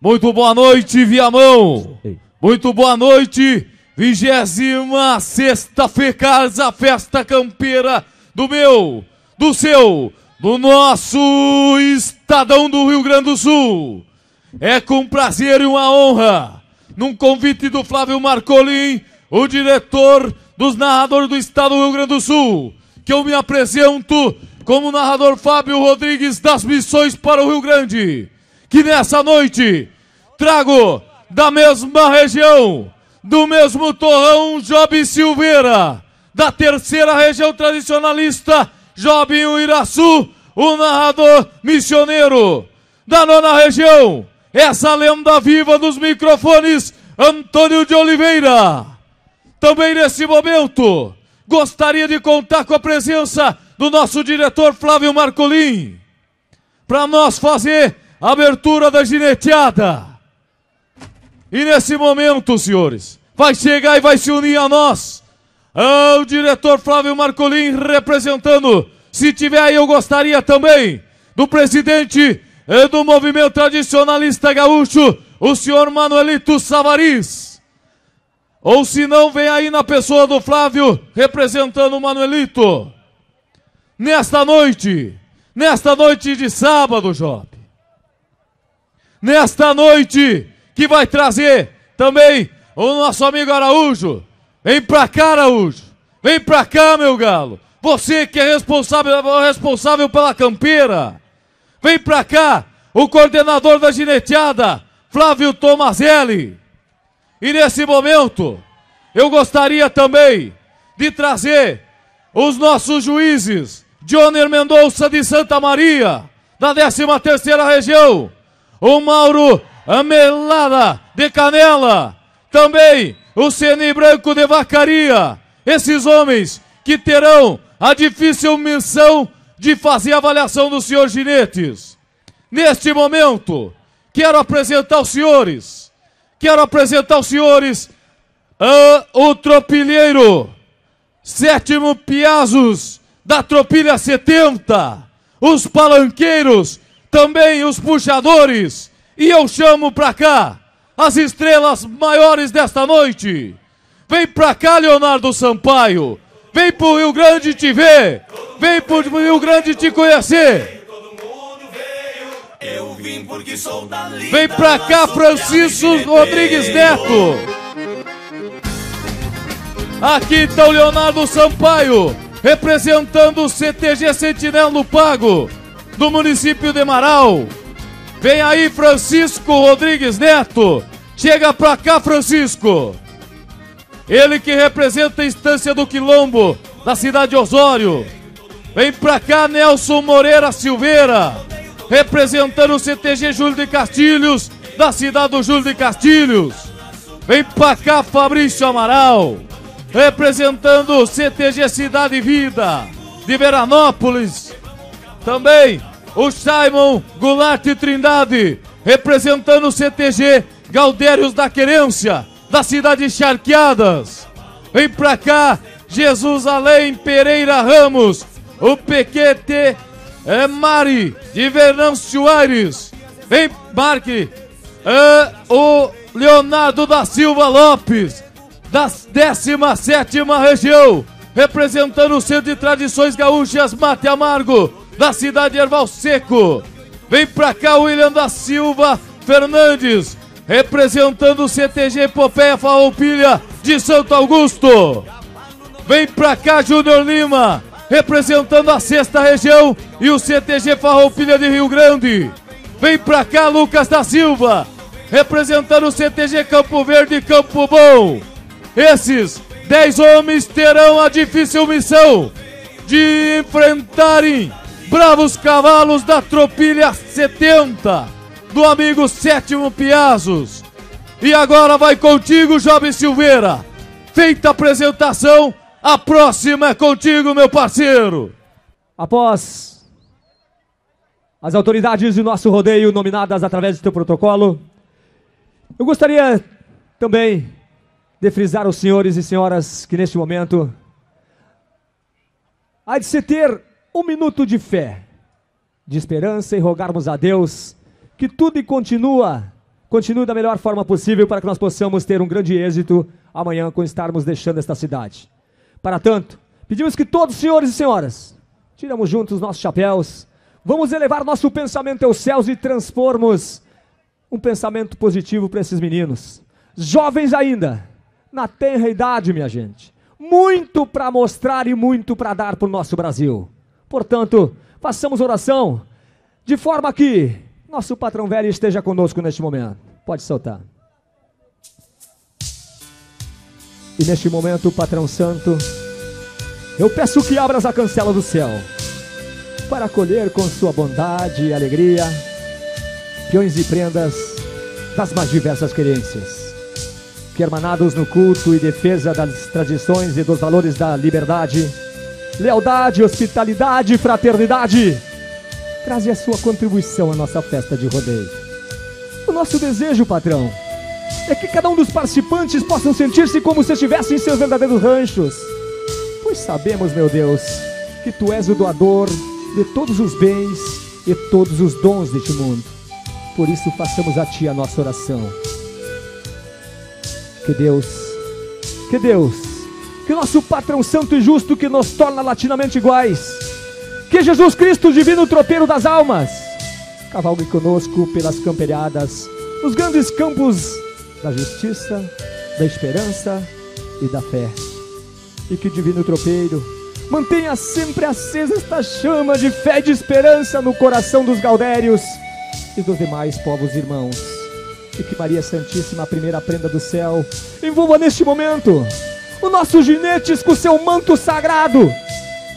Muito boa noite, Viamão. Muito boa noite, vigésima sexta-feira, a festa campeira do meu, do seu, do nosso Estadão do Rio Grande do Sul. É com prazer e uma honra, num convite do Flávio Marcolin, o diretor dos narradores do Estado do Rio Grande do Sul, que eu me apresento como narrador Fábio Rodrigues das Missões para o Rio Grande, que nessa noite trago da mesma região, do mesmo torrão, Job Silveira, da terceira região tradicionalista, Jobinho Iraçu, o narrador missioneiro, da nona região, essa lenda viva dos microfones, Antônio de Oliveira. Também nesse momento, gostaria de contar com a presença do nosso diretor Flávio Marcolin, para nós fazer abertura da gineteada. E nesse momento, senhores, vai chegar e vai se unir a nós ah, o diretor Flávio Marcolin representando. Se tiver eu gostaria também do presidente eh, do movimento tradicionalista gaúcho, o senhor Manuelito Savariz. Ou se não, vem aí na pessoa do Flávio representando o Manuelito. Nesta noite, nesta noite de sábado, Job. Nesta noite que vai trazer também o nosso amigo Araújo. Vem pra cá, Araújo. Vem pra cá, meu galo. Você que é responsável, responsável pela campeira. Vem pra cá, o coordenador da gineteada, Flávio Tomazelli. E nesse momento, eu gostaria também de trazer os nossos juízes, Johnny Mendonça de Santa Maria, da 13 terceira região, o Mauro Amelada de Canela, também o Ceni Branco de Vacaria, esses homens que terão a difícil missão de fazer a avaliação dos senhores ginetes. Neste momento, quero apresentar os senhores, quero apresentar os senhores uh, o tropilheiro, sétimo Piazos da Tropilha 70, os palanqueiros, também os puxadores, e eu chamo pra cá as estrelas maiores desta noite. Vem pra cá, Leonardo Sampaio. Vem pro Rio Grande te ver. Vem pro Rio Grande te conhecer. Vem pra cá, Francisco Rodrigues Neto. Aqui está o Leonardo Sampaio, representando o CTG Sentinela Pago, do município de Marau. Vem aí, Francisco Rodrigues Neto. Chega pra cá, Francisco. Ele que representa a instância do Quilombo, da cidade de Osório. Vem pra cá, Nelson Moreira Silveira. Representando o CTG Júlio de Castilhos, da cidade do Júlio de Castilhos. Vem pra cá, Fabrício Amaral. Representando o CTG Cidade Vida, de Veranópolis. Também o Simon Goulart Trindade, representando o CTG Galdérios da Querência, da cidade de Charqueadas. Vem pra cá, Jesus Além Pereira Ramos, o PQT é Mari, de Venâncio Aires. Vem, Marque, é, o Leonardo da Silva Lopes, da 17 região, representando o Centro de Tradições Gaúchas Mate Amargo, da cidade de Erval Seco. Vem pra cá William da Silva Fernandes, representando o CTG Epopeia Farroupilha de Santo Augusto. Vem pra cá Júnior Lima, representando a sexta região e o CTG Farroupilha de Rio Grande. Vem pra cá Lucas da Silva, representando o CTG Campo Verde e Campo Bom. Esses dez homens terão a difícil missão de enfrentarem Bravos Cavalos da Tropilha 70, do amigo Sétimo Piazos. E agora vai contigo, Jovem Silveira. Feita a apresentação, a próxima é contigo, meu parceiro. Após as autoridades do nosso rodeio nominadas através do teu protocolo, eu gostaria também de frisar os senhores e senhoras que neste momento há de se ter um minuto de fé, de esperança e rogarmos a Deus que tudo continua continue da melhor forma possível para que nós possamos ter um grande êxito amanhã com estarmos deixando esta cidade. Para tanto, pedimos que todos, senhores e senhoras, tiramos juntos os nossos chapéus, vamos elevar nosso pensamento aos céus e transpormos um pensamento positivo para esses meninos, jovens ainda, na tenra idade, minha gente. Muito para mostrar e muito para dar para o nosso Brasil. Portanto, façamos oração de forma que nosso patrão velho esteja conosco neste momento. Pode soltar. E neste momento, patrão santo, eu peço que abras a cancela do céu para acolher com sua bondade e alegria peões e prendas das mais diversas querências, que hermanados no culto e defesa das tradições e dos valores da liberdade, lealdade, hospitalidade e fraternidade, traze a sua contribuição à nossa festa de rodeio. O nosso desejo, patrão, é que cada um dos participantes possam sentir-se como se estivessem em seus verdadeiros ranchos. Pois sabemos, meu Deus, que tu és o doador de todos os bens e todos os dons deste mundo. Por isso, façamos a Ti a nossa oração. Que Deus, que Deus, que nosso patrão santo e justo que nos torna latinamente iguais, que Jesus Cristo, divino tropeiro das almas, cavalgue conosco pelas camperiadas, nos grandes campos da justiça, da esperança e da fé. E que divino tropeiro mantenha sempre acesa esta chama de fé e de esperança no coração dos gaudérios e dos demais povos irmãos. E que Maria Santíssima, a primeira prenda do céu, envolva neste momento o nosso ginetes com seu manto sagrado.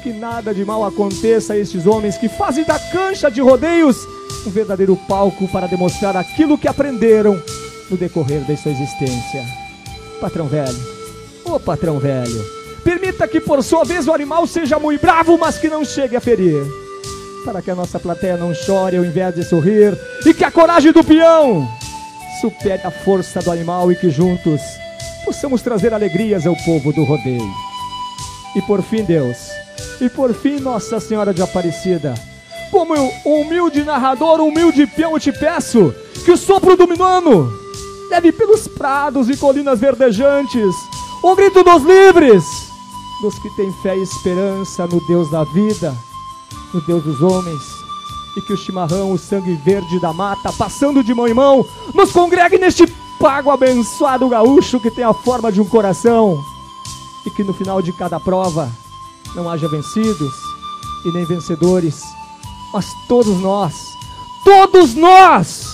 Que nada de mal aconteça a estes homens que fazem da cancha de rodeios um verdadeiro palco para demonstrar aquilo que aprenderam no decorrer da sua existência. Patrão velho, ô patrão velho, permita que por sua vez o animal seja muito bravo, mas que não chegue a ferir para que a nossa plateia não chore ao invés de sorrir e que a coragem do peão supere a força do animal e que juntos possamos trazer alegrias ao povo do rodeio. E por fim, Deus, e por fim, Nossa Senhora de Aparecida, como eu, humilde narrador, humilde peão, eu te peço que o sopro do minuano leve pelos prados e colinas verdejantes o grito dos livres, dos que têm fé e esperança no Deus da vida no Deus dos homens, e que o chimarrão, o sangue verde da mata, passando de mão em mão, nos congregue neste pago abençoado gaúcho que tem a forma de um coração, e que no final de cada prova não haja vencidos e nem vencedores, mas todos nós, todos nós,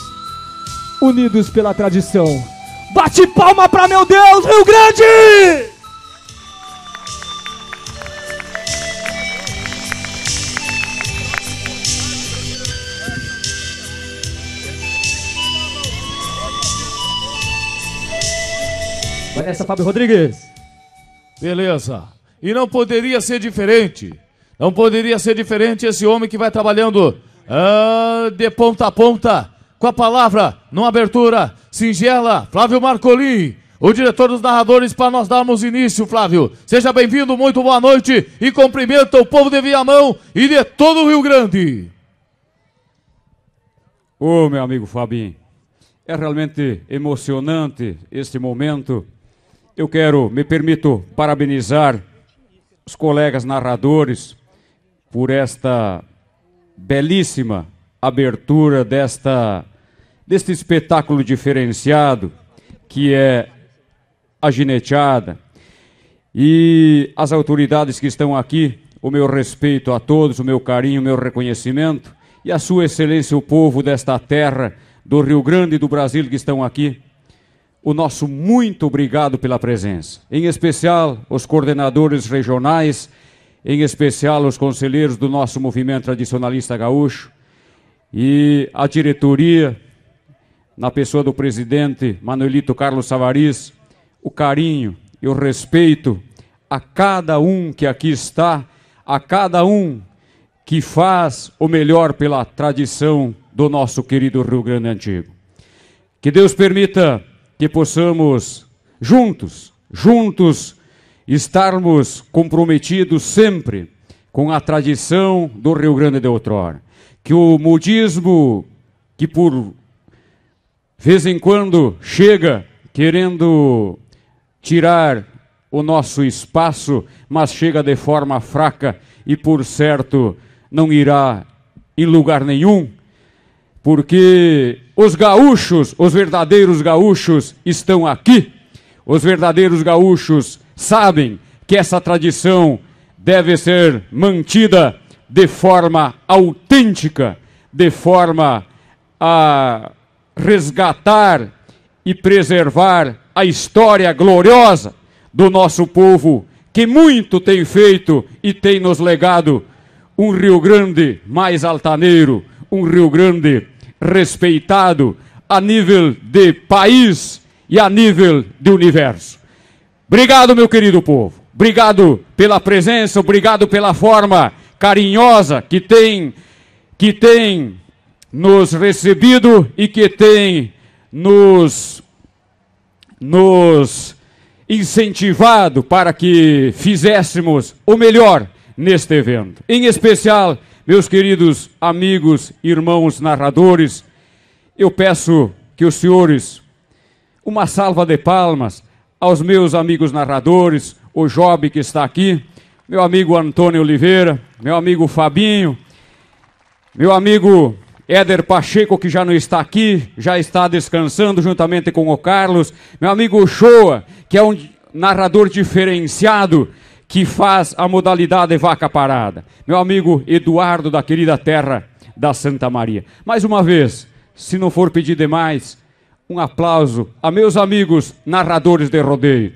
unidos pela tradição. Bate palma para meu Deus, Rio Grande! Vai nessa, Fábio Rodrigues. Beleza. E não poderia ser diferente. Não poderia ser diferente esse homem que vai trabalhando ah, de ponta a ponta com a palavra, numa abertura singela, Flávio Marcolin, o diretor dos narradores, para nós darmos início, Flávio. Seja bem-vindo, muito boa noite e cumprimenta o povo de Viamão e de todo o Rio Grande. Ô, oh, meu amigo Fabinho, é realmente emocionante este momento eu quero, me permito parabenizar os colegas narradores por esta belíssima abertura desta deste espetáculo diferenciado que é a gineteada. E as autoridades que estão aqui, o meu respeito a todos, o meu carinho, o meu reconhecimento e a sua excelência o povo desta terra do Rio Grande e do Brasil que estão aqui o nosso muito obrigado pela presença. Em especial, os coordenadores regionais, em especial, os conselheiros do nosso movimento tradicionalista gaúcho e a diretoria, na pessoa do presidente Manuelito Carlos Savariz, o carinho e o respeito a cada um que aqui está, a cada um que faz o melhor pela tradição do nosso querido Rio Grande Antigo. Que Deus permita que possamos juntos, juntos, estarmos comprometidos sempre com a tradição do Rio Grande de outrora. Que o modismo que por vez em quando chega querendo tirar o nosso espaço, mas chega de forma fraca e, por certo, não irá em lugar nenhum, porque os gaúchos, os verdadeiros gaúchos, estão aqui. Os verdadeiros gaúchos sabem que essa tradição deve ser mantida de forma autêntica, de forma a resgatar e preservar a história gloriosa do nosso povo, que muito tem feito e tem nos legado um Rio Grande mais altaneiro, um Rio Grande respeitado a nível de país e a nível de universo. Obrigado, meu querido povo. Obrigado pela presença, obrigado pela forma carinhosa que tem que tem nos recebido e que tem nos nos incentivado para que fizéssemos o melhor neste evento. Em especial, meus queridos amigos, irmãos narradores, eu peço que os senhores uma salva de palmas aos meus amigos narradores, o Job que está aqui, meu amigo Antônio Oliveira, meu amigo Fabinho, meu amigo Éder Pacheco, que já não está aqui, já está descansando juntamente com o Carlos, meu amigo Shoa, que é um narrador diferenciado, que faz a modalidade vaca parada. Meu amigo Eduardo, da querida terra da Santa Maria. Mais uma vez, se não for pedir demais, um aplauso a meus amigos narradores de rodeio.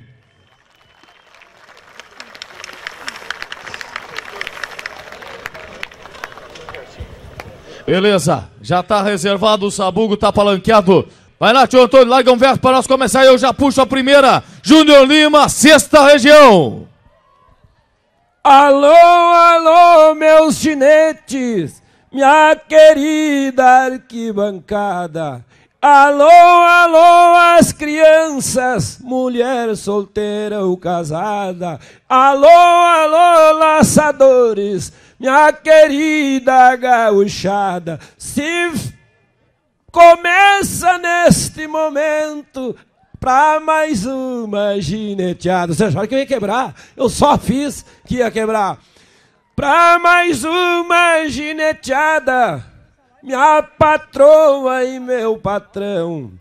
Beleza, já está reservado, o sabugo está palanqueado. Vai lá, tio Antônio, larga um verso para nós começar. Eu já puxo a primeira. Júnior Lima, sexta região. Alô, alô, meus ginetes, minha querida arquibancada. Alô, alô, as crianças, mulher solteira ou casada. Alô, alô, laçadores, minha querida gauchada. Se começa neste momento pra mais uma gineteada. Você acharam que eu ia quebrar? Eu só fiz que ia quebrar. Pra mais uma gineteada minha patroa e meu patrão.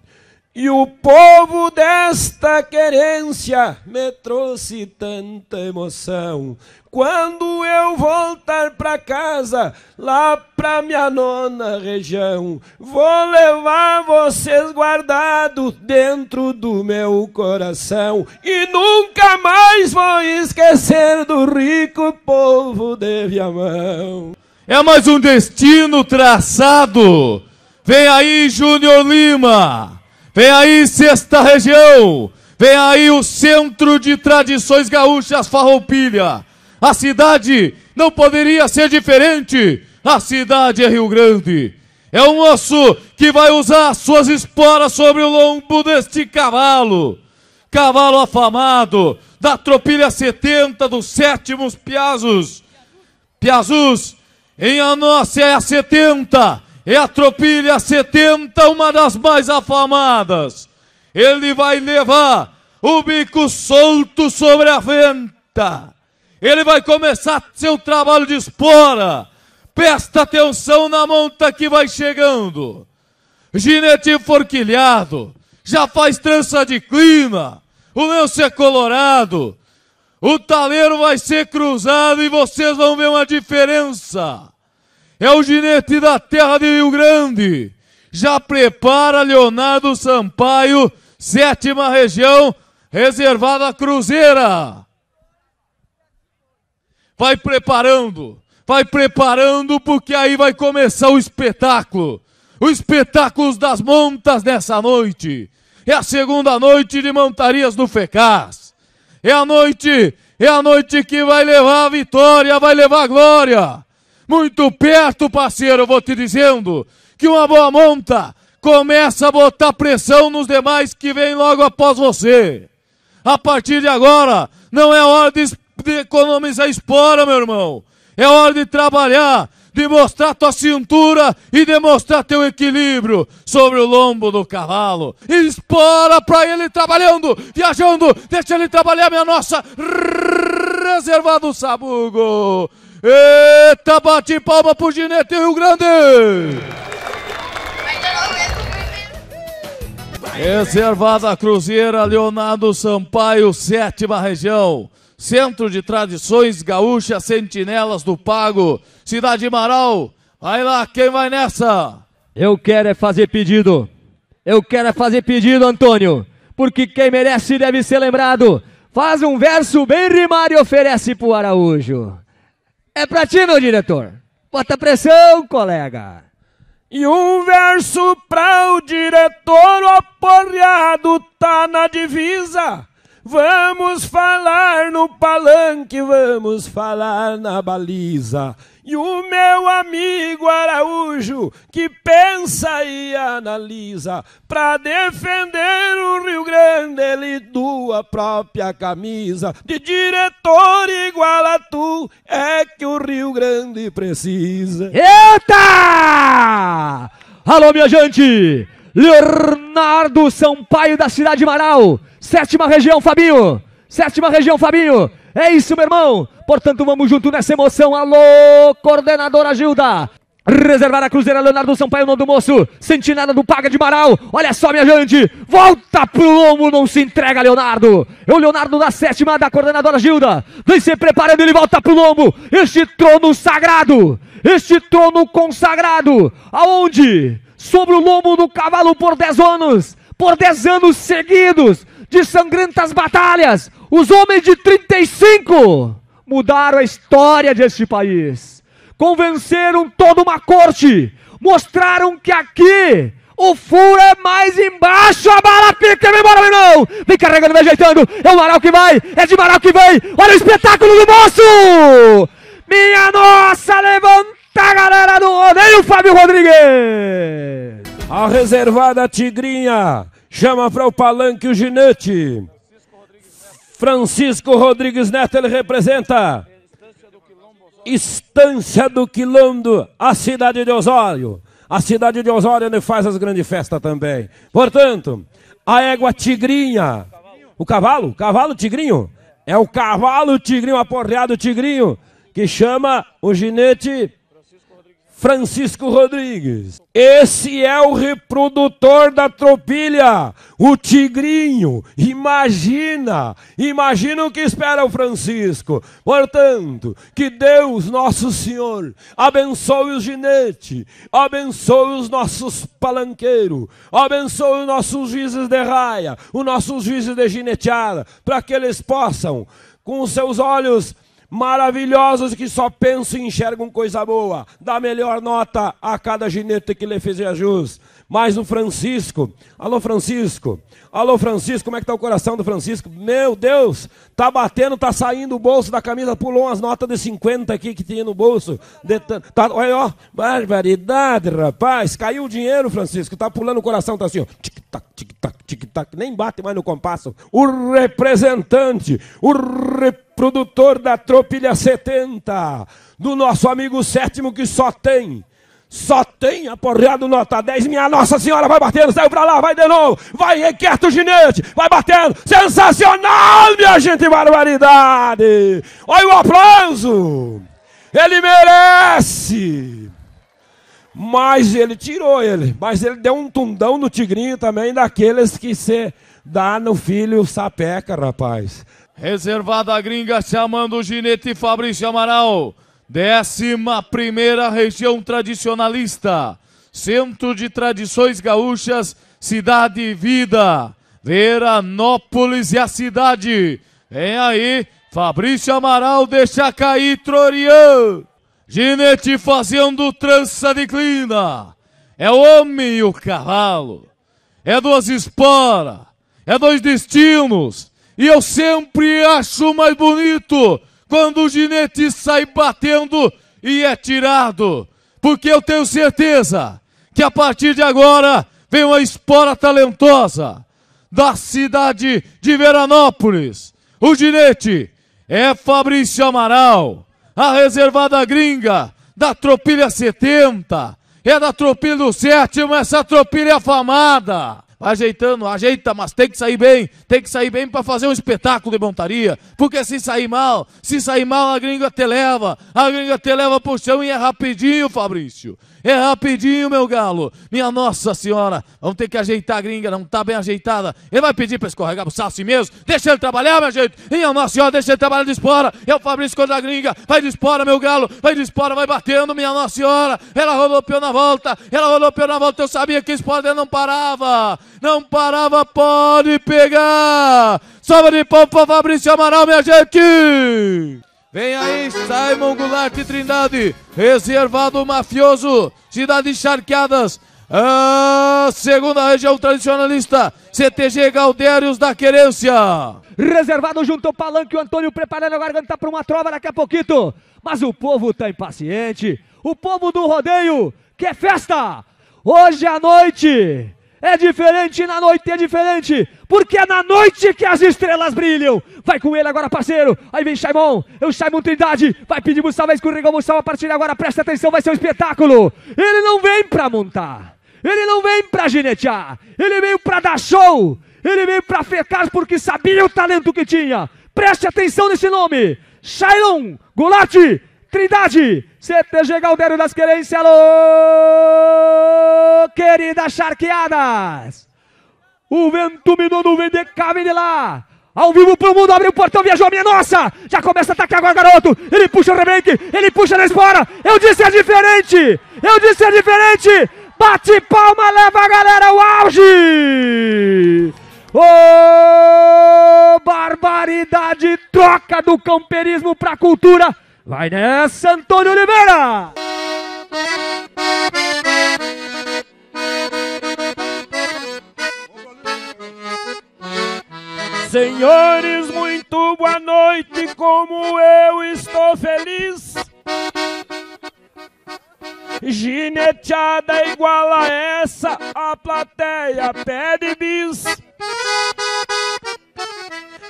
E o povo desta querência me trouxe tanta emoção. Quando eu voltar pra casa, lá pra minha nona região, vou levar vocês guardados dentro do meu coração. E nunca mais vou esquecer do rico povo de Viamão. É mais um destino traçado. Vem aí, Júnior Lima. Vem aí, Sexta Região. Vem aí o Centro de Tradições Gaúchas Farroupilha. A cidade não poderia ser diferente. A cidade é Rio Grande. É um osso que vai usar suas esporas sobre o lombo deste cavalo. Cavalo afamado da tropilha 70 dos sétimos Piazos. Piazus em a nossa é a 70, é a Tropilha 70, uma das mais afamadas. Ele vai levar o bico solto sobre a venta. Ele vai começar seu trabalho de espora. Presta atenção na monta que vai chegando. Ginete forquilhado, já faz trança de clima. O lenço é colorado. O taleiro vai ser cruzado e vocês vão ver uma diferença. É o ginete da terra de Rio Grande. Já prepara Leonardo Sampaio, sétima região, reservada Cruzeira. Vai preparando, vai preparando, porque aí vai começar o espetáculo. O espetáculo das montas nessa noite. É a segunda noite de montarias do FECAS. É a noite, é a noite que vai levar a vitória, vai levar a glória. Muito perto, parceiro, eu vou te dizendo que uma boa monta começa a botar pressão nos demais que vêm logo após você. A partir de agora, não é hora de, de economizar espora, meu irmão. É hora de trabalhar de mostrar tua cintura e demonstrar teu equilíbrio sobre o lombo do cavalo. Espora pra ele trabalhando, viajando, deixa ele trabalhar, minha nossa. Reservado Sabugo. Eita, bate palma pro Ginete Rio Grande. Reservada Cruzeira Leonardo Sampaio, sétima região. Centro de Tradições Gaúchas Sentinelas do Pago, Cidade Marau. Vai lá, quem vai nessa? Eu quero é fazer pedido. Eu quero é fazer pedido, Antônio. Porque quem merece deve ser lembrado. Faz um verso bem rimado e oferece pro Araújo. É pra ti, meu diretor. Bota pressão, colega. E um verso pra o diretor, o aporreado tá na divisa. Vamos falar no palanque, vamos falar na baliza. E o meu amigo Araújo, que pensa e analisa, pra defender o Rio Grande, ele doa própria camisa. De diretor igual a tu, é que o Rio Grande precisa. Eita! Alô, minha gente! Leonardo Sampaio da cidade de Marau. Sétima região, Fabinho. Sétima região, Fabinho. É isso, meu irmão. Portanto, vamos junto nessa emoção. Alô, coordenadora Gilda. Reservar a Cruzeira, Leonardo Sampaio, nome do moço. Sentinela do Paga de Marau. Olha só, minha gente. Volta pro lombo, não se entrega, Leonardo. É o Leonardo da sétima da coordenadora Gilda. Vem se preparando, ele volta pro lombo. Este trono sagrado. Este trono consagrado. Aonde? Sobre o lombo do cavalo por 10 anos. Por 10 anos seguidos de sangrentas batalhas. Os homens de 35 mudaram a história deste país. Convenceram toda uma corte. Mostraram que aqui o furo é mais embaixo. A bala fica, vem embora, irmão. Vem carregando, vem ajeitando. É o Maral que vai. É de Maral que vem. Olha o espetáculo do moço. Minha nossa, levanta a galera do rodeio, Fábio Rodrigues. A reservada Tigrinha chama para o palanque o ginete. Francisco Rodrigues Neto, ele representa Estância do Quilombo, a cidade de Osório. A cidade de Osório onde faz as grandes festas também. Portanto, a égua tigrinha. O cavalo? Cavalo tigrinho? É o cavalo tigrinho, aporreado tigrinho, que chama o ginete Francisco Rodrigues. Esse é o reprodutor da tropilha, o tigrinho. Imagina, imagina o que espera o Francisco. Portanto, que Deus, nosso Senhor, abençoe o ginete, abençoe os nossos palanqueiros, abençoe os nossos juízes de raia, os nossos juízes de gineteada, para que eles possam, com os seus olhos maravilhosos que só pensam e enxergam coisa boa. Dá melhor nota a cada ginete que lhe fizer jus. Mas o Francisco, alô Francisco, alô Francisco, como é que tá o coração do Francisco? Meu Deus, tá batendo, tá saindo o bolso da camisa, pulou umas notas de 50 aqui que tinha no bolso. De, tá, olha, ó, barbaridade, rapaz, caiu o dinheiro, Francisco, tá pulando o coração, tá assim, ó, tic-tac, tic-tac, tic-tac, nem bate mais no compasso. O representante, o reprodutor da Tropilha 70, do nosso amigo sétimo que só tem só tem aporreado nota 10. Minha Nossa Senhora vai batendo, saiu pra lá, vai de novo. Vai requieto o ginete, vai batendo. Sensacional, minha gente, barbaridade. Olha o aplauso. Ele merece. Mas ele tirou ele. Mas ele deu um tundão no tigrinho também, daqueles que se dá no filho sapeca, rapaz. Reservada a gringa chamando o ginete Fabrício Amaral. Décima primeira região tradicionalista, Centro de Tradições Gaúchas, Cidade e Vida, Veranópolis e a cidade. Vem aí, Fabrício Amaral deixa cair Trorian. Ginete fazendo trança de clina. É o homem e o cavalo. É duas esporas. É dois destinos. E eu sempre acho mais bonito quando o ginete sai batendo e é tirado. Porque eu tenho certeza que a partir de agora vem uma espora talentosa da cidade de Veranópolis. O ginete é Fabrício Amaral, a reservada gringa da Tropilha 70. É da Tropilha do sétimo, essa tropilha afamada. Vai ajeitando, ajeita, mas tem que sair bem, tem que sair bem para fazer um espetáculo de montaria. Porque se sair mal, se sair mal, a gringa te leva, a gringa te leva pro chão e é rapidinho, Fabrício. É rapidinho, meu galo. Minha Nossa Senhora, vamos ter que ajeitar a gringa, não tá bem ajeitada. Ele vai pedir para escorregar pro saço mesmo. Deixa ele trabalhar, minha gente. Minha Nossa Senhora, deixa ele trabalhar de espora. É o Fabrício contra a gringa. Vai de espora, meu galo. Vai de espora, vai batendo, minha Nossa Senhora. Ela rodopiou na volta. Ela rodopiou na volta. Eu sabia que espora não parava. Não parava, pode pegar. Salva de pão para Fabrício Amaral, minha gente. Vem aí, Simon Goulart Trindade, reservado mafioso, Cidade Charqueadas, a segunda região tradicionalista, CTG Galdérios da Querência. Reservado junto ao palanque, o Antônio preparando a garganta para uma trova daqui a pouquinho. Mas o povo tá impaciente, o povo do rodeio quer festa. Hoje à noite é diferente, na noite é diferente, porque é na noite que as estrelas brilham. Vai com ele agora, parceiro. Aí vem Shaimon, é o Shaimon Trindade. Vai pedir Mussal, vai escorregar o Mussal a partir de agora. Presta atenção, vai ser um espetáculo. Ele não vem pra montar, ele não vem pra ginetear, ele veio pra dar show. Ele veio pra fecar porque sabia o talento que tinha. Preste atenção nesse nome: Shailon Goulart Trindade, CTG Galdério das Querências, alô, queridas charqueadas. O vento minou no vem de cá, vem de lá. Ao vivo pro mundo, abriu o portão, viajou, minha nossa! Já começa a atacar agora, garoto! Ele puxa o remake, ele puxa na espora! Eu disse é diferente! Eu disse é diferente! Bate palma, leva a galera ao auge! Ô, barbaridade! Troca do camperismo pra cultura! Vai nessa, Antônio Oliveira! Senhores, muito boa noite, como eu estou feliz. Gineteada igual a essa, a plateia pede bis.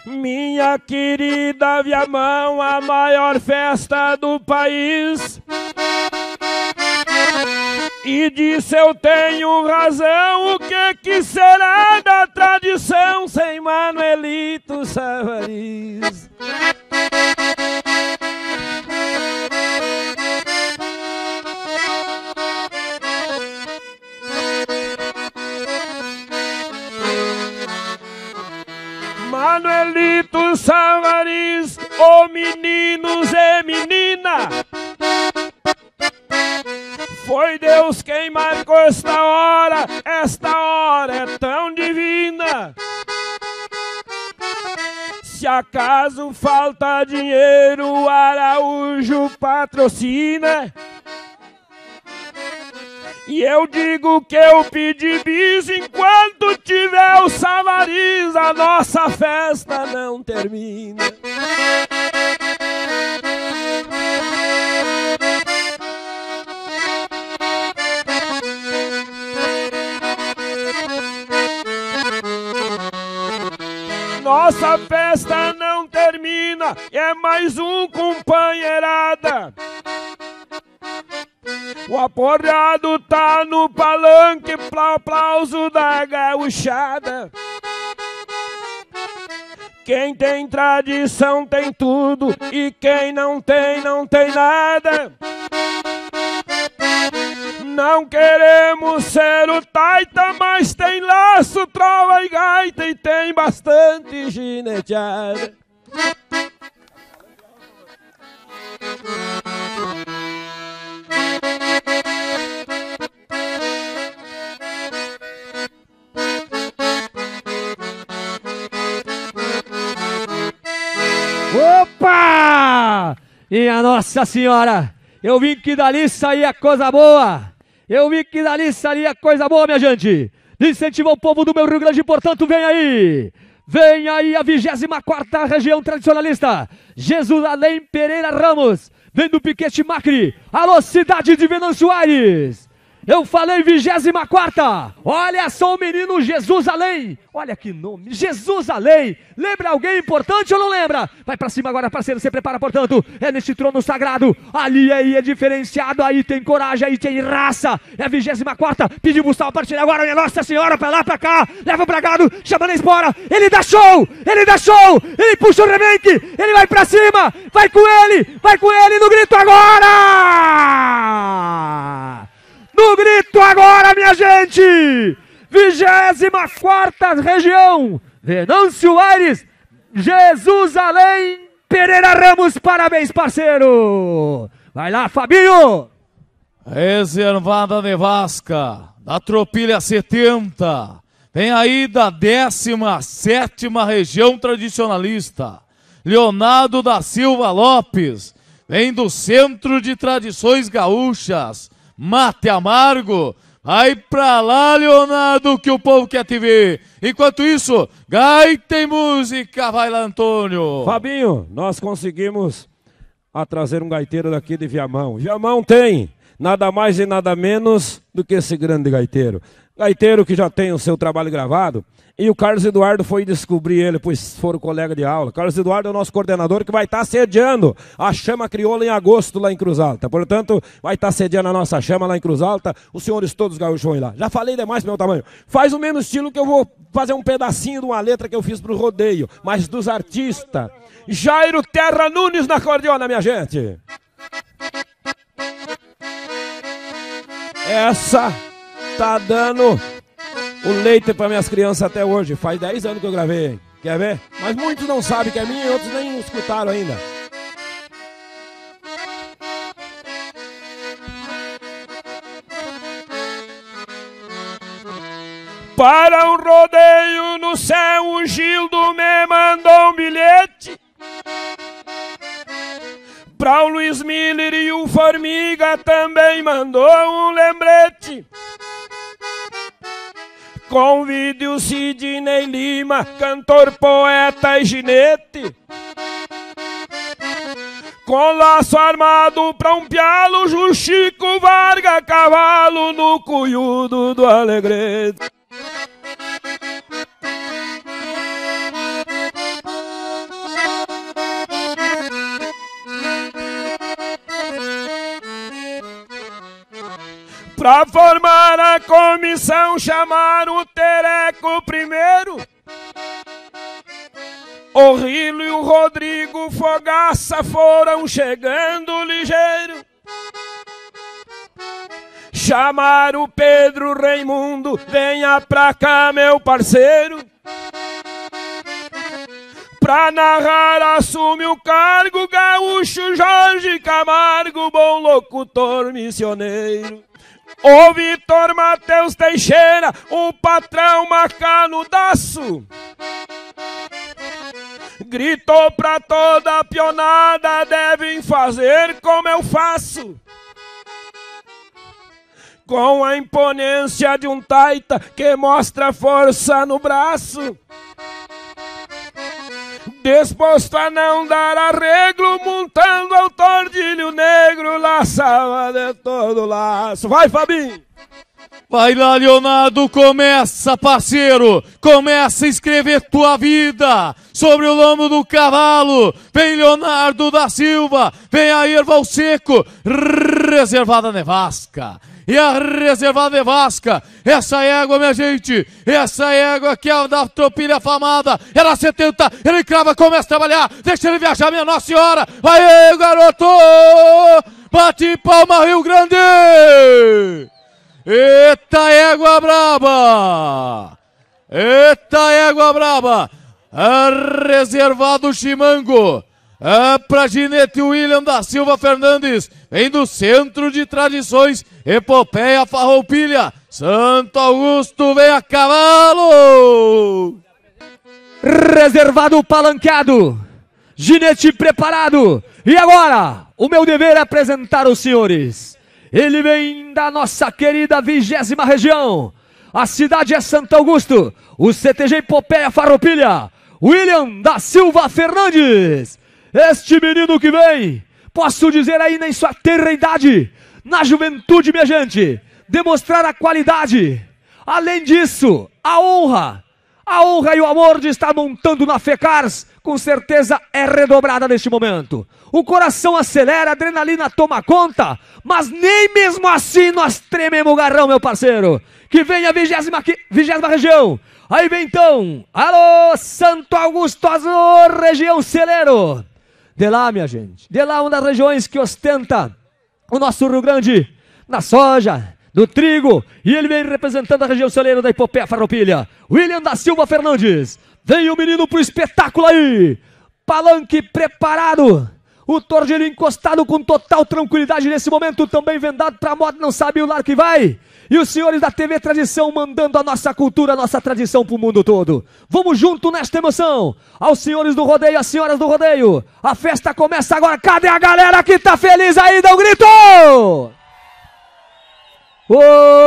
Minha querida Viamão, a maior festa do país. E disse eu tenho razão, o que que será da tradição sem Manuelito Savariz? Manuelito Savariz, ô oh meninos e menina. Foi Deus quem marcou esta hora, esta hora é tão divina. Se acaso falta dinheiro, Araújo patrocina. E eu digo que eu pedi bis enquanto tiver o Savariz, a nossa festa não termina. Nossa festa não termina, é mais um companheirada. O aporreado tá no palanque pro aplauso da gauchada. Quem tem tradição tem tudo e quem não tem, não tem nada. Não queremos ser o taita, mas tem laço, trova e gaita e tem bastante gineteada. Opa! Minha Nossa Senhora! Eu vi que dali saía coisa boa! Eu vi que dali saía coisa boa, minha gente! Incentivar o povo do meu Rio Grande, portanto, vem aí! Vem aí a 24 região tradicionalista! Jesus Além Pereira Ramos! Vem do Piquete Macri! Alô, cidade de Venâncio Aires! Eu falei 24. Olha só o menino Jesus Além. Olha que nome. Jesus Além. Lembra alguém importante ou não lembra? Vai para cima agora, parceiro. Você prepara, portanto. É neste trono sagrado. Ali aí é diferenciado. Aí tem coragem, aí tem raça. É a 24. Pediu Gustavo a partir de agora. Minha Nossa Senhora, pra lá, pra cá. Leva o bragado. Chama na espora. Ele dá show. Ele dá show. Ele puxa o remenque. Ele vai pra cima. Vai com ele. Vai com ele no grito agora no grito agora, minha gente! 24 região, Venâncio Aires, Jesus Além, Pereira Ramos, parabéns, parceiro! Vai lá, Fabinho! Reservada Nevasca, da Tropilha 70, vem aí da 17 região tradicionalista, Leonardo da Silva Lopes, vem do Centro de Tradições Gaúchas, mate amargo. Vai pra lá, Leonardo, que o povo quer te ver. Enquanto isso, gaita e música, vai lá, Antônio. Fabinho, nós conseguimos a trazer um gaiteiro daqui de Viamão. Viamão tem nada mais e nada menos do que esse grande gaiteiro. Gaiteiro que já tem o seu trabalho gravado, e o Carlos Eduardo foi descobrir ele, pois foram colega de aula. Carlos Eduardo é o nosso coordenador que vai estar sediando a Chama Crioula em agosto lá em Cruz Alta. Portanto, vai estar sediando a nossa chama lá em Cruz Alta. Os senhores todos gaúchos vão ir lá. Já falei demais meu tamanho. Faz o mesmo estilo que eu vou fazer um pedacinho de uma letra que eu fiz pro rodeio, mas dos artistas. Jairo Terra Nunes na cordiona, minha gente. Essa tá dando o leite para minhas crianças até hoje. Faz 10 anos que eu gravei. Quer ver? Mas muitos não sabem que é minha e outros nem escutaram ainda. Para um rodeio no céu, o Gildo me mandou um bilhete. Para o Luiz Miller e o Formiga também mandou um lembrete. Convide o Sidney Lima, cantor, poeta e ginete. Com laço armado pra um pialo, Juxico Varga, cavalo no cunhudo do Alegrete. Pra formar a comissão, chamaram o Tereco primeiro. O Rilo e o Rodrigo Fogaça foram chegando ligeiro. Chamaram o Pedro Raimundo, venha pra cá, meu parceiro. Pra narrar, assume o cargo, gaúcho Jorge Camargo, bom locutor missioneiro. O Vitor Matheus Teixeira, o patrão macanudaço. Gritou pra toda a pionada, devem fazer como eu faço. Com a imponência de um taita que mostra força no braço disposto a não dar arreglo, montando ao tordilho negro, laçava de todo laço. Vai, Fabinho! Vai lá, Leonardo, começa, parceiro. Começa a escrever tua vida sobre o lombo do cavalo. Vem Leonardo da Silva, vem a Erval Seco, reservada nevasca e a reservada Vasca. Essa égua, minha gente, essa égua que é da tropilha famada, ela 70, ele crava, começa a trabalhar, deixa ele viajar, minha Nossa Senhora. Aí, garoto! Bate palma, Rio Grande! Eita égua braba! Eita égua braba! reservado Chimango. É para Ginete William da Silva Fernandes, vem do Centro de Tradições, Epopeia Farroupilha, Santo Augusto vem a cavalo! Reservado palanqueado, Ginete preparado, e agora, o meu dever é apresentar os senhores. Ele vem da nossa querida vigésima região, a cidade é Santo Augusto, o CTG Epopeia Farroupilha, William da Silva Fernandes. Este menino que vem, posso dizer aí em sua terra idade, na juventude, minha gente, demonstrar a qualidade. Além disso, a honra, a honra e o amor de estar montando na FECARS, com certeza é redobrada neste momento. O coração acelera, a adrenalina toma conta, mas nem mesmo assim nós trememos o garrão, meu parceiro. Que vem a vigésima região. Aí vem então, alô, Santo Augusto Azul, região Celeiro. De lá, minha gente, de lá uma das regiões que ostenta o nosso Rio Grande na soja, do trigo, e ele vem representando a região celeiro da Ipopé Farroupilha, William da Silva Fernandes. Vem o menino pro espetáculo aí, palanque preparado, o tornilho encostado com total tranquilidade nesse momento, também vendado pra moto, não sabe o lar que vai. E os senhores da TV Tradição mandando a nossa cultura, a nossa tradição pro mundo todo. Vamos junto nesta emoção. Aos senhores do rodeio, às senhoras do rodeio. A festa começa agora. Cadê a galera que tá feliz aí? Dá um grito! Ô,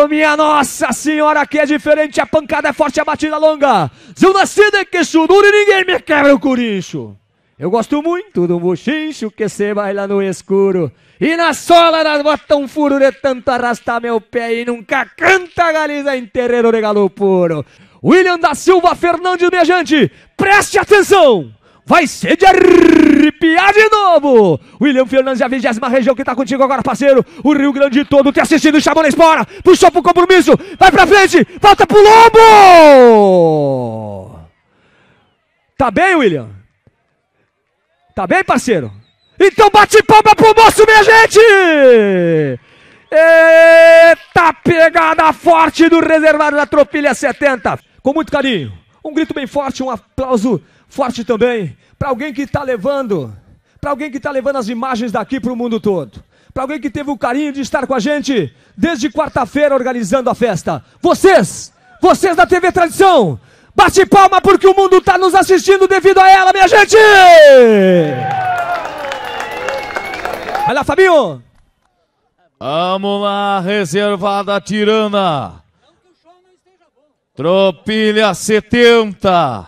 oh, minha Nossa Senhora, que é diferente, a pancada é forte, a batida longa. Nascido é que chudura e ninguém me quebra o corincho. Eu gosto muito do buchincho que cê vai lá no escuro. E na sola das botas um furo de tanto arrastar meu pé e nunca canta Galiza em terreiro de galo puro. William da Silva Fernandes, minha gente, preste atenção! vai ser de arrepiar de novo. William Fernandes, a vigésima região que tá contigo agora, parceiro. O Rio Grande todo te assistindo, chamou na espora. Puxou pro compromisso, vai pra frente, volta pro Lobo. Tá bem, William? Tá bem, parceiro? Então bate palma pro moço, minha gente! Eita pegada forte do reservado da Tropilha 70. Com muito carinho. Um grito bem forte, um aplauso forte também para alguém que está levando, para alguém que está levando as imagens daqui para o mundo todo, para alguém que teve o carinho de estar com a gente desde quarta-feira organizando a festa. Vocês, vocês da TV Tradição, bate palma porque o mundo está nos assistindo devido a ela, minha gente! Vai lá, Fabinho! Vamos lá, reservada tirana. Tropilha 70.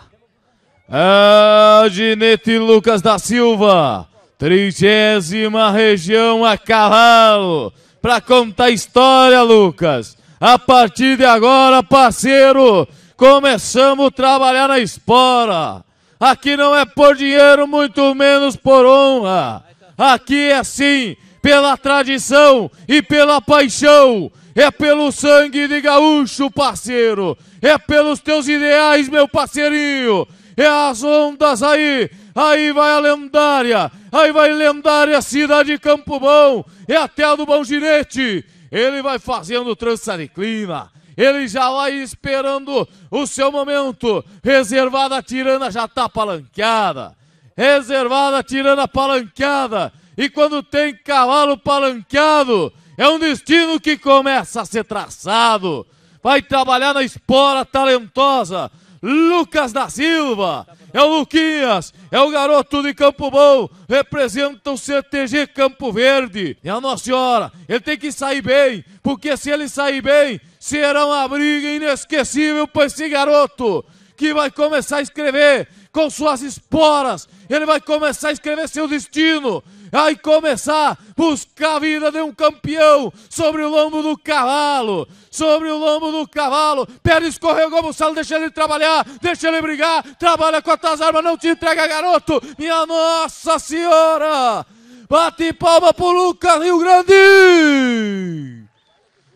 Ah, Ginete Lucas da Silva, trigésima região a cavalo, para contar história, Lucas. A partir de agora, parceiro, começamos a trabalhar na espora. Aqui não é por dinheiro, muito menos por honra. Aqui é sim, pela tradição e pela paixão. É pelo sangue de gaúcho, parceiro. É pelos teus ideais, meu parceirinho é as ondas aí, aí vai a lendária, aí vai a lendária cidade de Campo Bom, é a do Bom Ginete, ele vai fazendo trança de clima, ele já vai esperando o seu momento, reservada tirana já tá palanqueada, reservada tirana palanqueada, e quando tem cavalo palanqueado, é um destino que começa a ser traçado, vai trabalhar na espora talentosa, Lucas da Silva, é o Luquinhas, é o garoto de Campo Bom, representa o CTG Campo Verde. É a Nossa Senhora, ele tem que sair bem, porque se ele sair bem, será uma briga inesquecível para esse garoto, que vai começar a escrever com suas esporas, ele vai começar a escrever seu destino, vai começar a buscar a vida de um campeão sobre o lombo do cavalo, sobre o lombo do cavalo, pé escorregou o salo, deixa ele trabalhar, deixa ele brigar, trabalha com as tuas armas, não te entrega, garoto, minha Nossa Senhora! Bate palma pro Lucas Rio Grande!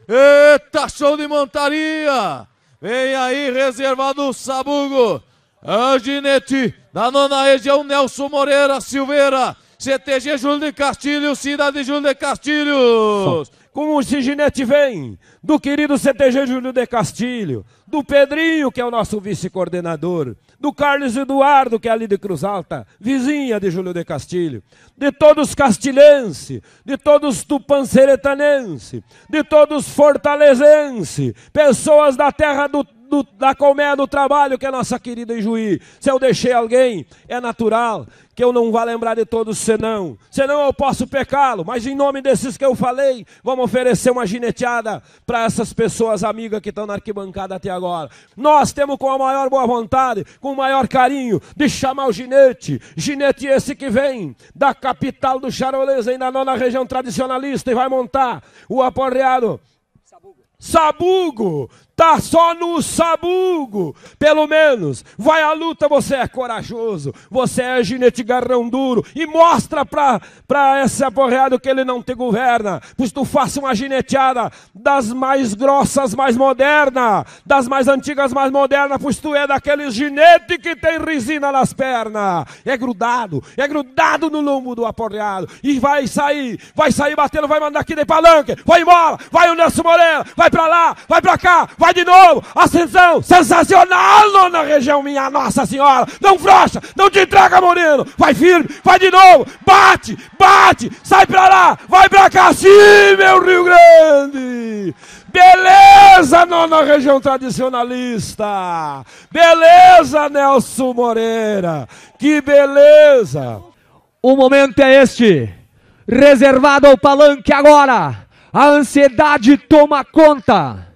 Eita, show de montaria! Vem aí, reservado o Sabugo, a ginete da nona região, Nelson Moreira Silveira, CTG Júlio de Castilho, Cidade Júlio de Castilhos. Como o Ginete vem, do querido CTG Júlio de Castilho, do Pedrinho, que é o nosso vice-coordenador, do Carlos Eduardo, que é ali de Cruz Alta, vizinha de Júlio de Castilho, de todos castilhense, de todos tupanceretanense, de todos fortalezense, pessoas da terra do do, da colmeia do trabalho, que é nossa querida Ijuí. Se eu deixei alguém, é natural que eu não vá lembrar de todos senão. Senão eu posso pecá-lo, mas em nome desses que eu falei, vamos oferecer uma gineteada para essas pessoas amigas que estão na arquibancada até agora. Nós temos com a maior boa vontade, com o maior carinho, de chamar o ginete. Ginete esse que vem da capital do Charolês, ainda não na região tradicionalista, e vai montar o aporreado sabugo, tá só no sabugo. Pelo menos, vai à luta, você é corajoso, você é ginete garrão duro. E mostra pra esse aporreado que ele não te governa, pois tu faça uma gineteada das mais grossas, mais moderna, das mais antigas, mais moderna, pois tu é daqueles ginete que tem resina nas pernas. É grudado, é grudado no lombo do aporreado. E vai sair, vai sair batendo, vai mandar aqui de palanque, vai embora, vai o Nelson Moreira, vai pra lá, vai pra cá, vai de novo, ascensão, sensacional na região minha Nossa Senhora, não frouxa, não te entrega Moreno, vai firme, vai de novo, bate, bate, sai pra lá, vai pra cá, sim meu Rio Grande, beleza nona região tradicionalista, beleza Nelson Moreira, que beleza, o momento é este, reservado ao palanque agora, a ansiedade toma conta.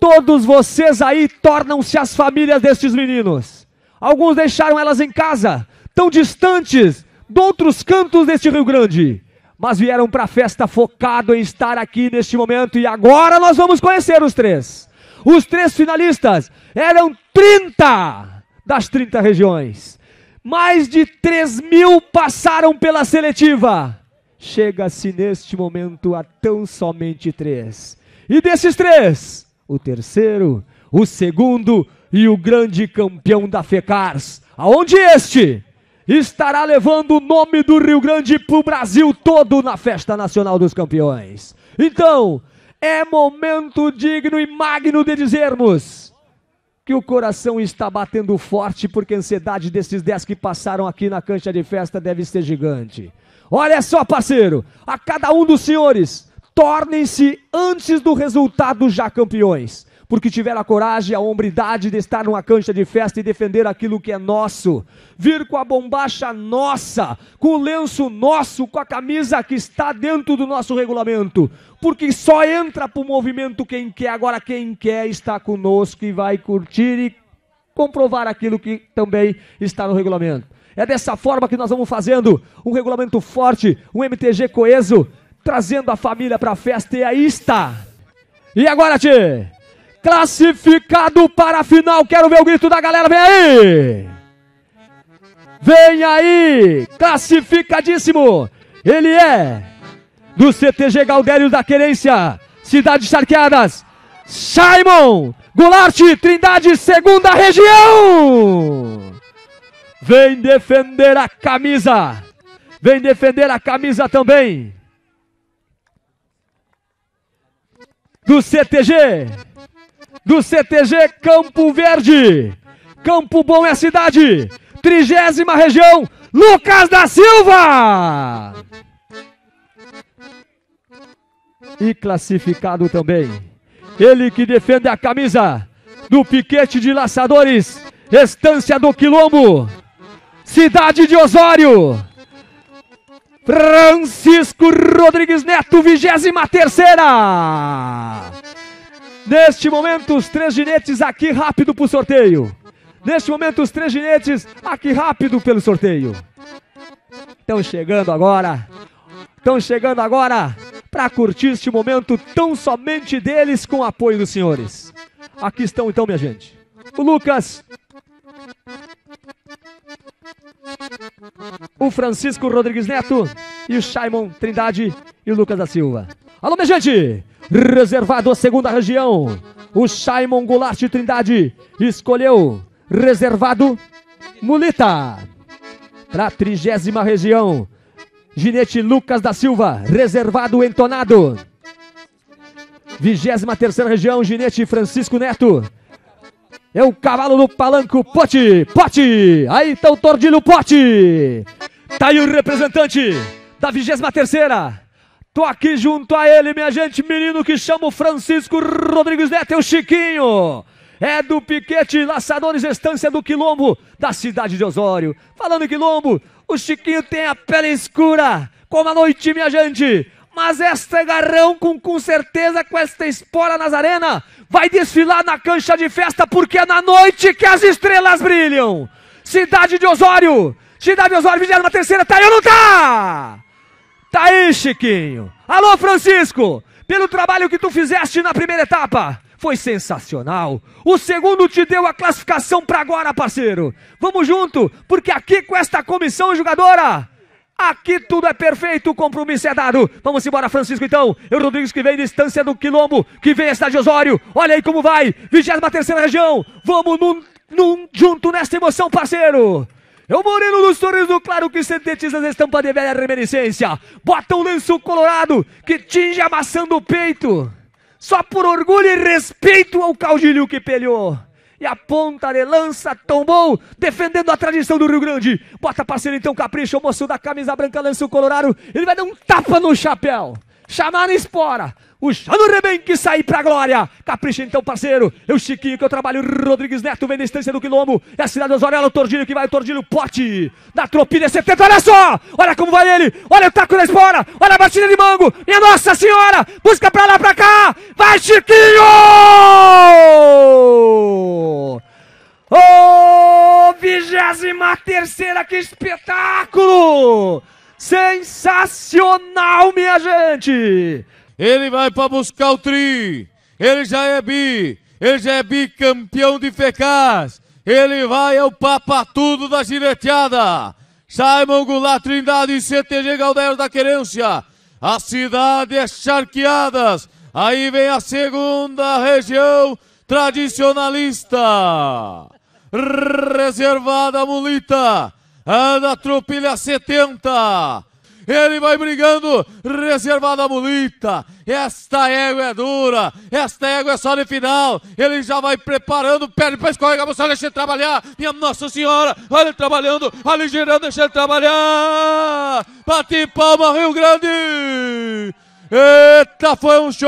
Todos vocês aí tornam-se as famílias destes meninos. Alguns deixaram elas em casa, tão distantes de outros cantos deste Rio Grande. Mas vieram para a festa focado em estar aqui neste momento e agora nós vamos conhecer os três. Os três finalistas eram 30 das 30 regiões. Mais de 3 mil passaram pela seletiva. Chega-se neste momento a tão somente três. E desses três, o terceiro, o segundo e o grande campeão da FECARS, aonde este estará levando o nome do Rio Grande para o Brasil todo na Festa Nacional dos Campeões. Então, é momento digno e magno de dizermos que o coração está batendo forte porque a ansiedade desses dez que passaram aqui na cancha de festa deve ser gigante. Olha só, parceiro, a cada um dos senhores tornem-se antes do resultado já campeões, porque tiveram a coragem, a hombridade de estar numa cancha de festa e defender aquilo que é nosso, vir com a bombacha nossa, com o lenço nosso, com a camisa que está dentro do nosso regulamento, porque só entra para o movimento quem quer, agora quem quer está conosco e vai curtir e comprovar aquilo que também está no regulamento. É dessa forma que nós vamos fazendo um regulamento forte, um MTG coeso, trazendo a família para a festa e aí está. E agora, Tchê? Classificado para a final, quero ver o grito da galera, vem aí! Vem aí! Classificadíssimo! Ele é do CTG Galdério da Querência, Cidades Charqueadas, Simon Goulart, Trindade, segunda região! Vem defender a camisa! Vem defender a camisa também! Do CTG, do CTG Campo Verde. Campo Bom é a cidade. Trigésima região, Lucas da Silva. E classificado também. Ele que defende a camisa do piquete de laçadores, Estância do Quilombo, cidade de Osório. Francisco Rodrigues Neto, vigésima terceira. Neste momento, os três ginetes aqui rápido para o sorteio. Neste momento, os três ginetes aqui rápido pelo sorteio. Estão chegando agora. Estão chegando agora para curtir este momento tão somente deles com o apoio dos senhores. Aqui estão então, minha gente. O Lucas, o Francisco Rodrigues Neto e o Simon Trindade e o Lucas da Silva. Alô, minha gente! Reservado a segunda região. O Simon Goulart Trindade escolheu reservado Mulita. Para a trigésima região. Ginete Lucas da Silva, reservado entonado. Vigésima terceira região, Ginete Francisco Neto, é o cavalo do palanco, Pote, Pote. Aí tá o Tordilho Pote. Tá aí o representante da 23 terceira. Tô aqui junto a ele, minha gente, menino que chama o Francisco Rodrigues Neto, é o Chiquinho. É do Piquete Laçadores Estância do Quilombo, da cidade de Osório. Falando em Quilombo, o Chiquinho tem a pele escura, como a noite, minha gente. Mas esta é garrão com, com certeza com esta espora Nazarena vai desfilar na cancha de festa porque é na noite que as estrelas brilham. Cidade de Osório, Cidade de Osório, 23 tá aí ou não tá? Tá aí, Chiquinho. Alô, Francisco, pelo trabalho que tu fizeste na primeira etapa. Foi sensacional. O segundo te deu a classificação para agora, parceiro. Vamos junto, porque aqui com esta comissão jogadora, Aqui tudo é perfeito, o compromisso é dado. Vamos embora, Francisco, então. Eu, Rodrigues, que vem distância do Quilombo, que vem a cidade Osório. Olha aí como vai. 23 região. Vamos num, num, junto nesta emoção, parceiro. É o Moreno dos sorriso claro que sintetiza as estampas de velha reminiscência. Bota um lenço colorado que tinge amassando o peito. Só por orgulho e respeito ao caudilho que pelhou. E a ponta de lança tombou, defendendo a tradição do Rio Grande. Bota parceiro então, capricha, o moço da camisa branca lança o colorado. Ele vai dar um tapa no chapéu. Chamar na espora. O Chano Rebenque sai pra glória. Capricha então, parceiro. O Chiquinho que eu trabalho. Rodrigues Neto vem na estância do Quilombo. É a cidade do Zorella, o Tordilho que vai, o Tordilho Pote. Da Tropilha 70. Olha só! Olha como vai ele. Olha o taco da espora. Olha a batida de mango. Minha Nossa Senhora! Busca pra lá, pra cá. Vai, Chiquinho! Oh, vigésima terceira, que espetáculo! Sensacional, minha gente! Ele vai para buscar o tri. Ele já é bi. Ele já é bicampeão de FECAS. Ele vai ao papatudo da gileteada. Simon Goulart Trindade e CTG Galdério da Querência. A cidade é charqueadas. Aí vem a segunda região tradicionalista. Reservada a mulita. Anda tropilha 70. Ele vai brigando, reservado a mulita. Esta égua é dura, esta égua é só de final. Ele já vai preparando, pede para escorregar, você deixa ele trabalhar. Minha Nossa Senhora, olha ele trabalhando, olha girando, deixa ele trabalhar. Bate palma, Rio Grande. Eita, foi um show!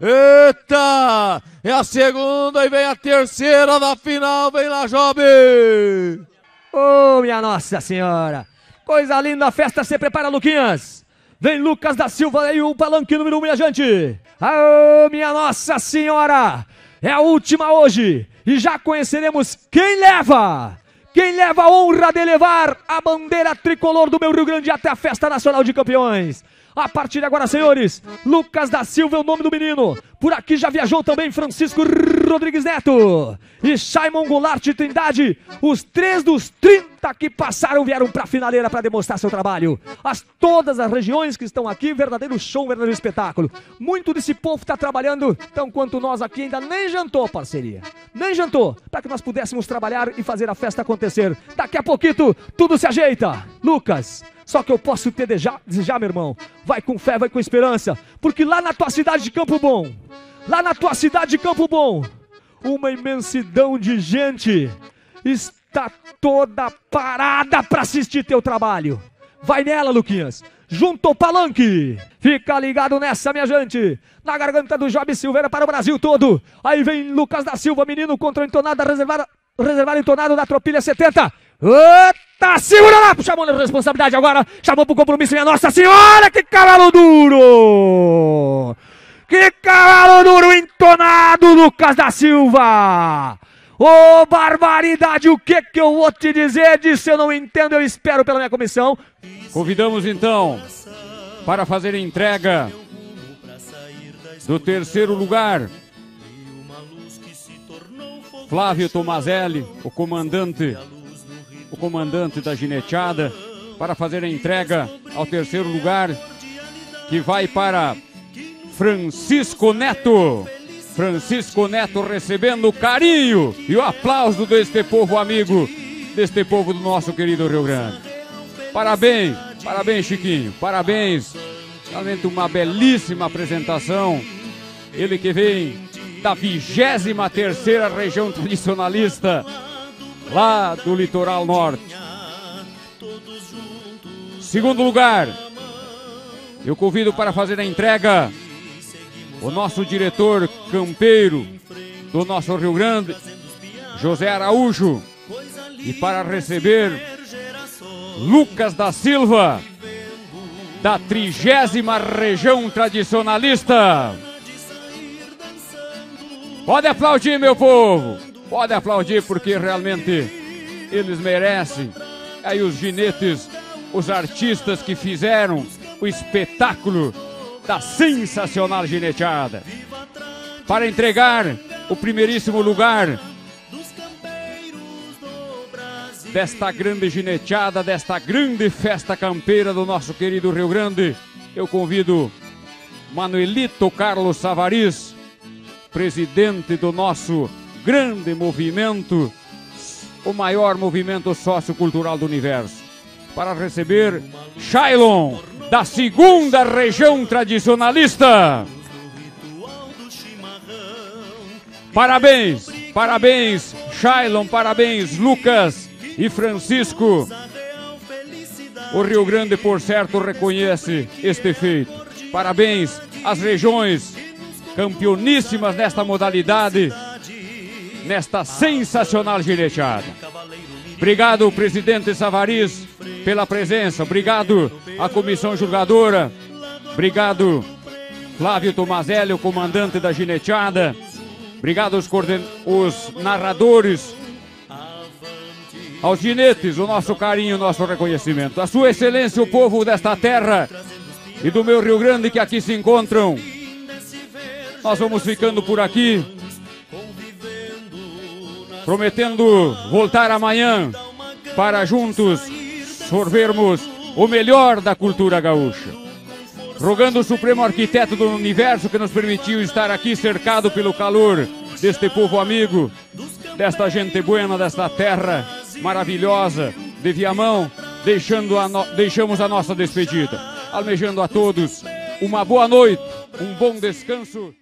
Eita! É a segunda e vem a terceira da final, vem lá, Oh, minha Nossa Senhora! Coisa linda, a festa se prepara, Luquinhas! Vem Lucas da Silva e o palanque número 1, minha gente! Oh, minha Nossa Senhora! É a última hoje e já conheceremos quem leva! Quem leva a honra de levar a bandeira tricolor do meu Rio Grande até a Festa Nacional de Campeões! A partir de agora, senhores, Lucas da Silva é o nome do menino. Por aqui já viajou também Francisco Rodrigues Neto e Simon Goulart Trindade. Os três dos 30 que passaram vieram para a finaleira para demonstrar seu trabalho. As todas as regiões que estão aqui, verdadeiro show, verdadeiro espetáculo. Muito desse povo está trabalhando, tão quanto nós aqui ainda nem jantou, parceria. Nem jantou, para que nós pudéssemos trabalhar e fazer a festa acontecer. Daqui a pouquinho tudo se ajeita. Lucas, só que eu posso te desejar, meu irmão. Vai com fé, vai com esperança. Porque lá na tua cidade de Campo Bom, lá na tua cidade de Campo Bom, uma imensidão de gente está toda parada para assistir teu trabalho. Vai nela, Luquinhas. Junto ao palanque. Fica ligado nessa, minha gente. Na garganta do Job Silveira para o Brasil todo. Aí vem Lucas da Silva, menino contra o entonada reservada, reservado entonado da Tropilha 70. Eita, segura lá! Chamou a responsabilidade agora. Chamou pro compromisso, minha Nossa Senhora! Que cavalo duro! Que cavalo duro entonado, Lucas da Silva! Ô, oh, barbaridade! O que que eu vou te dizer disso? Eu não entendo, eu espero pela minha comissão. Convidamos então para fazer a entrega do terceiro lugar. Flávio Tomazelli, o comandante o comandante da gineteada, para fazer a entrega ao terceiro lugar, que vai para Francisco Neto. Francisco Neto recebendo o carinho e o aplauso deste povo amigo, deste povo do nosso querido Rio Grande. Parabéns, parabéns Chiquinho, parabéns. Realmente uma belíssima apresentação. Ele que vem da 23 terceira região tradicionalista lá do litoral norte. Segundo lugar, eu convido para fazer a entrega o nosso diretor campeiro do nosso Rio Grande, José Araújo, e para receber Lucas da Silva, da trigésima região tradicionalista. Pode aplaudir, meu povo. Pode aplaudir porque realmente eles merecem. Aí os ginetes, os artistas que fizeram o espetáculo da sensacional gineteada. Para entregar o primeiríssimo lugar desta grande gineteada, desta grande festa campeira do nosso querido Rio Grande, eu convido Manuelito Carlos Savariz, presidente do nosso grande movimento, o maior movimento sociocultural do universo, para receber Shailon, da segunda região tradicionalista. Parabéns, parabéns, Shailon, parabéns, Lucas e Francisco. O Rio Grande, por certo, reconhece este feito. Parabéns às regiões campeoníssimas nesta modalidade, nesta sensacional gineteada. Obrigado, presidente Savariz, pela presença. Obrigado à comissão julgadora. Obrigado, Flávio Tomazelli, o comandante da gineteada. Obrigado aos, os narradores, aos ginetes, o nosso carinho, o nosso reconhecimento. A Sua Excelência, o povo desta terra e do meu Rio Grande que aqui se encontram. Nós vamos ficando por aqui, prometendo voltar amanhã para juntos sorvermos o melhor da cultura gaúcha. Rogando o Supremo Arquiteto do Universo que nos permitiu estar aqui cercado pelo calor deste povo amigo, desta gente buena, desta terra maravilhosa de Viamão, deixando a no... deixamos a nossa despedida, almejando a todos uma boa noite, um bom descanso.